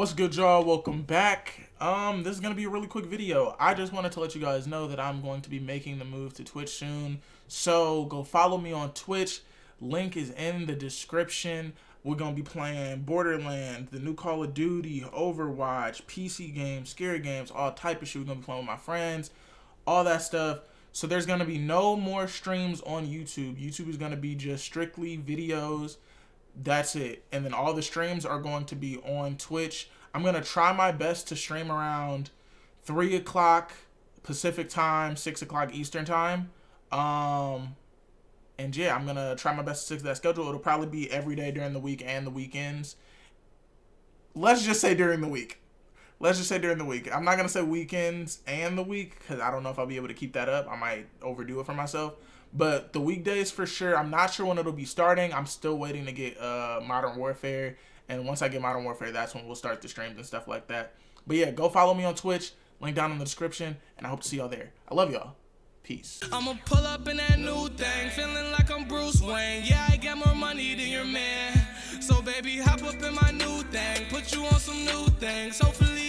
What's good, y'all? Welcome back. Um, this is gonna be a really quick video. I just wanted to let you guys know that I'm going to be making the move to Twitch soon. So go follow me on Twitch. Link is in the description. We're gonna be playing Borderlands, the new Call of Duty, Overwatch, PC games, scary games, all type of shit. We're gonna be playing with my friends, all that stuff. So there's gonna be no more streams on YouTube. YouTube is gonna be just strictly videos that's it. And then all the streams are going to be on Twitch. I'm gonna try my best to stream around three o'clock Pacific time, six o'clock Eastern time. Um, and yeah, I'm gonna try my best to stick to that schedule. It'll probably be every day during the week and the weekends. Let's just say during the week. Let's just say during the week. I'm not gonna say weekends and the week because I don't know if I'll be able to keep that up. I might overdo it for myself. But the weekdays for sure. I'm not sure when it'll be starting. I'm still waiting to get uh, Modern Warfare, and once I get Modern Warfare, that's when we'll start the streams and stuff like that. But yeah, go follow me on Twitch. Link down in the description, and I hope to see y'all there. I love y'all. Peace. I'ma pull up in that new thing, feeling like I'm Bruce Wayne. Yeah, I get more money than your man. So baby, hop up in my new thing, put you on some new things. Hopefully